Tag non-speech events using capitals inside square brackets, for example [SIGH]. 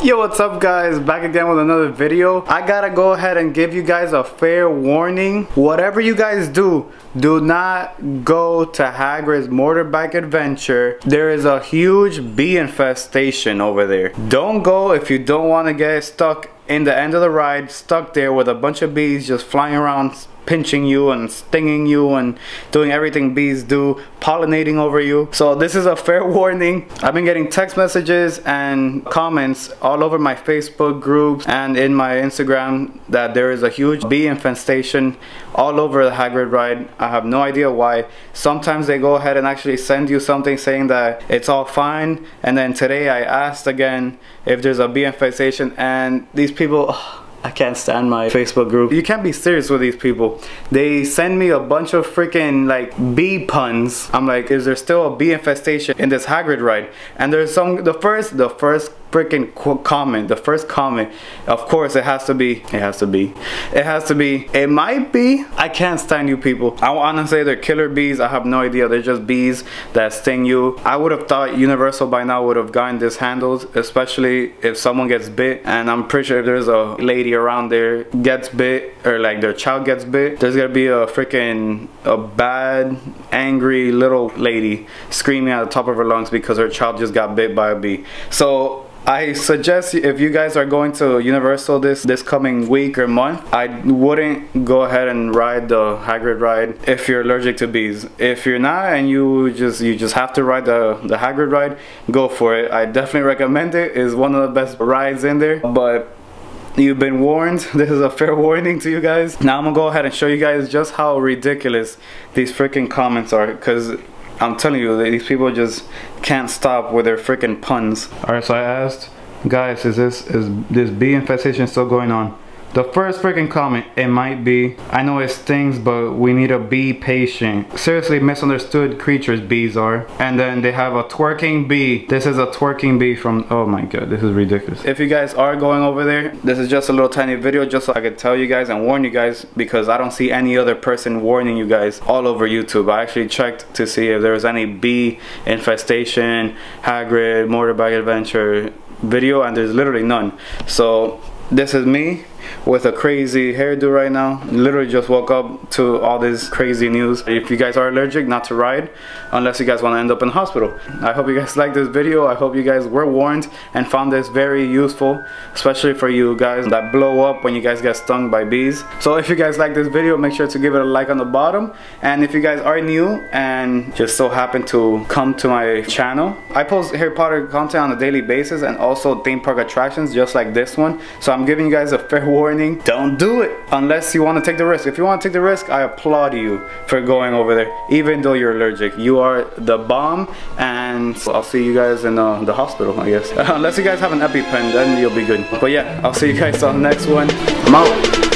Yo, what's up guys? Back again with another video. I gotta go ahead and give you guys a fair warning. Whatever you guys do, do not go to Hagrid's Motorbike Adventure. There is a huge bee infestation over there. Don't go if you don't want to get stuck in the end of the ride, stuck there with a bunch of bees just flying around pinching you and stinging you and doing everything bees do, pollinating over you. So this is a fair [LAUGHS] warning. I've been getting text messages and comments all over my Facebook groups and in my Instagram that there is a huge bee infestation all over the Hagrid ride. I have no idea why. Sometimes they go ahead and actually send you something saying that it's all fine and then today I asked again if there's a bee infestation and these people I can't stand my Facebook group. You can't be serious with these people. They send me a bunch of freaking like bee puns. I'm like, is there still a bee infestation in this Hagrid ride? And there's some, the first, the first freaking comment. The first comment of course it has to be it has to be it has to be it might be I can't stand you people. I want to say they're killer bees. I have no idea. They're just bees that sting you. I would have thought Universal by now would have gotten this handled especially if someone gets bit. And I'm pretty sure if there's a lady around there gets bit or like their child gets bit there's gonna be a freaking a bad angry little lady screaming at the top of her lungs because her child just got bit by a bee. So I suggest if you guys are going to Universal this this coming week or month, I wouldn't go ahead and ride the Hagrid ride if you're allergic to bees. If you're not and you just you just have to ride the the Hagrid ride, go for it. I definitely recommend it. It's one of the best rides in there. But You've been warned. [LAUGHS] This is a fair warning to you guys. Now I'm gonna go ahead and show you guys just how ridiculous these freaking comments are because I'm telling you, these people just can't stop with their freaking puns. Alright, so I asked, guys, is this is this bee infestation still going on? The first freaking comment, it might be, I know it stings, but we need to be patient. Seriously misunderstood creatures bees are. And then they have a twerking bee. This is a twerking bee from, oh my god, this is ridiculous. If you guys are going over there, this is just a little tiny video just so I could tell you guys and warn you guys because I don't see any other person warning you guys all over YouTube. I actually checked to see if there was any bee infestation, Hagrid, Motorbike Adventure video and there's literally none. So this is me with a crazy hairdo right now. Literally just woke up to all this crazy news. If you guys are allergic, not to ride unless you guys want to end up in hospital. I hope you guys [LAUGHS] liked this video. I hope you guys were warned and found this very useful, especially for you guys that blow up when you guys get stung by bees. So if you guys like this video, make sure to give it a like on the bottom. And if you guys are new and just so happen to come to my channel, I post Harry Potter content on a daily basis and also theme park attractions just like this one. So I'm giving you guys a fair warning, don't do it unless you want to take the risk. If you want to take the risk, I applaud you for going over there, even though you're allergic. You are the bomb, and I'll see you guys in uh, the hospital, I guess. [LAUGHS] unless you guys have an EpiPen, then you'll be good. But yeah, I'll see you guys on the next one. I'm out.